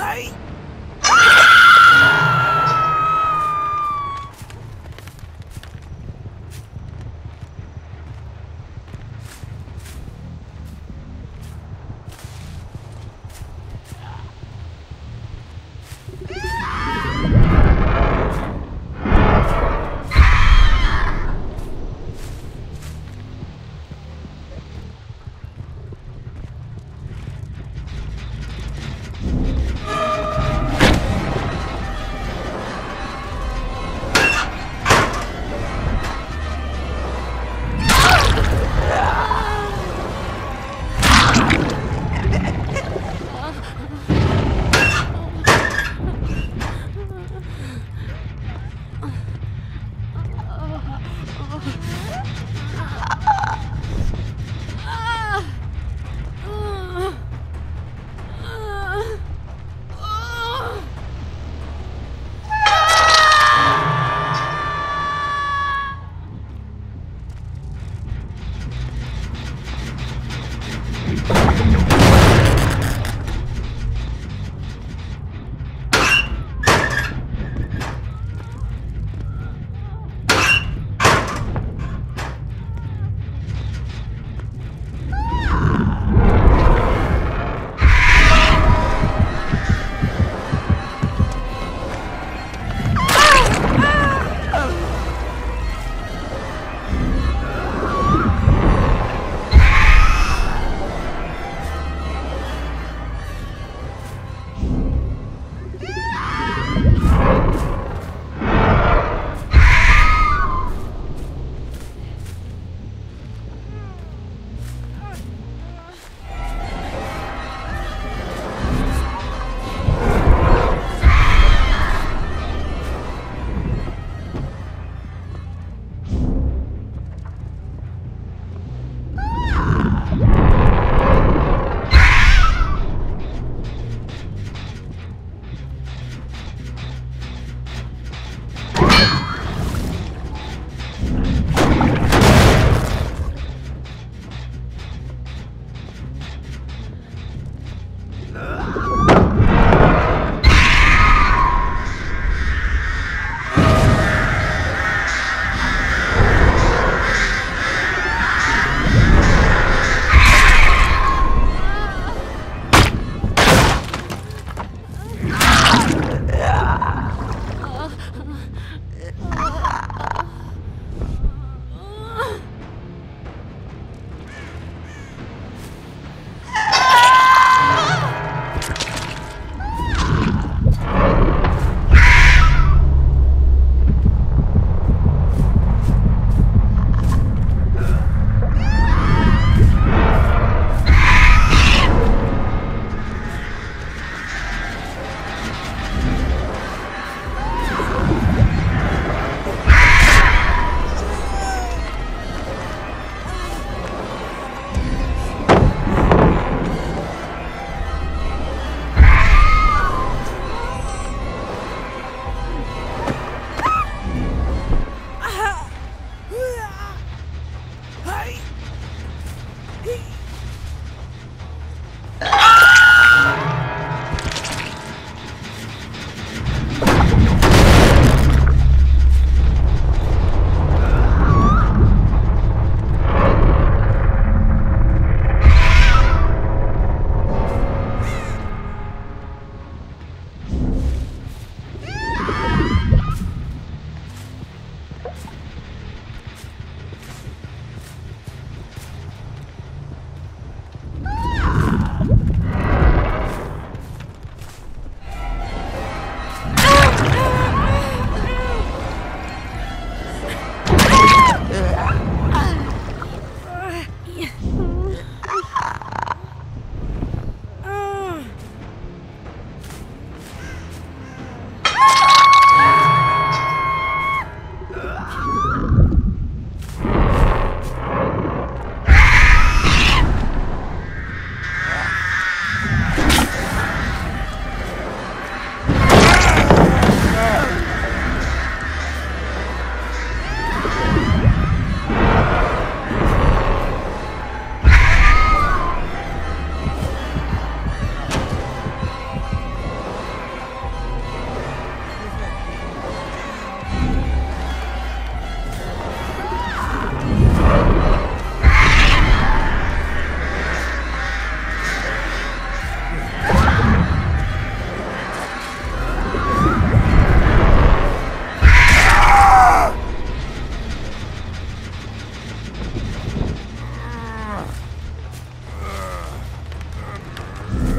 Hey!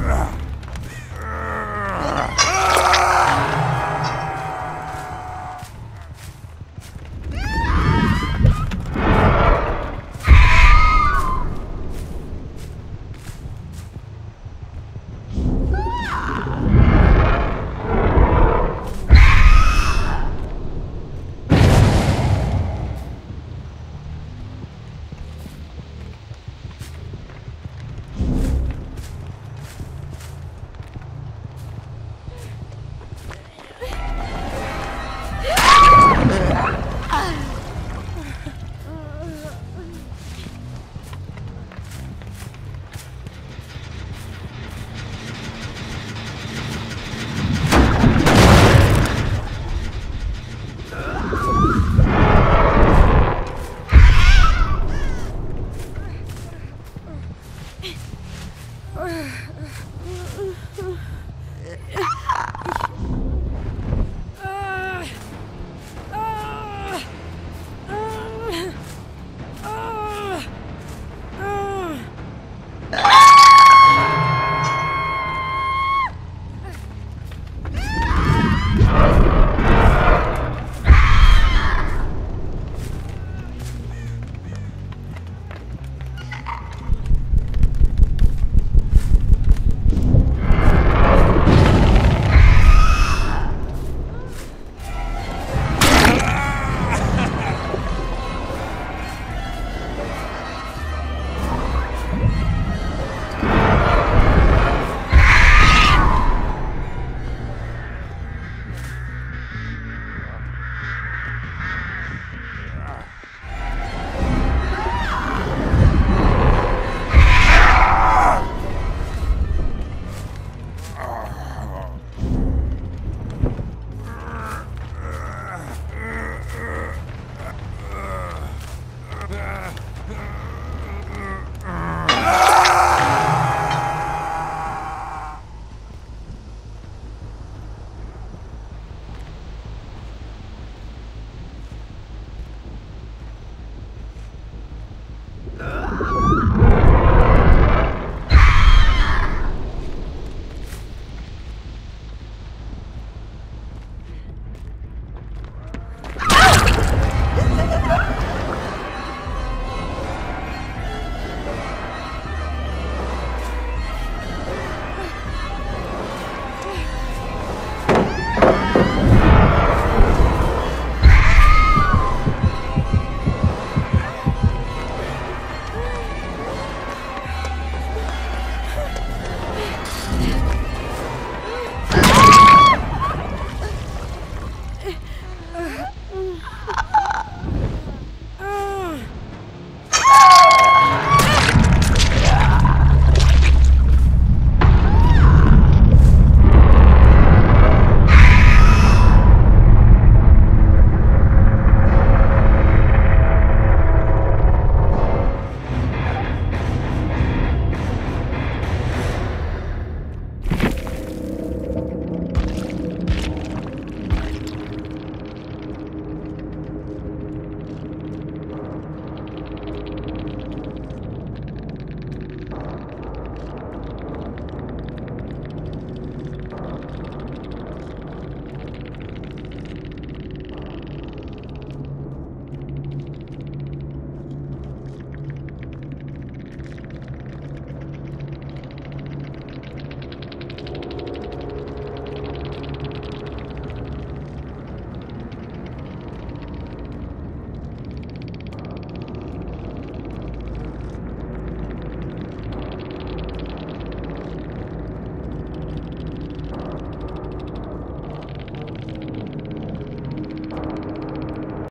Terra.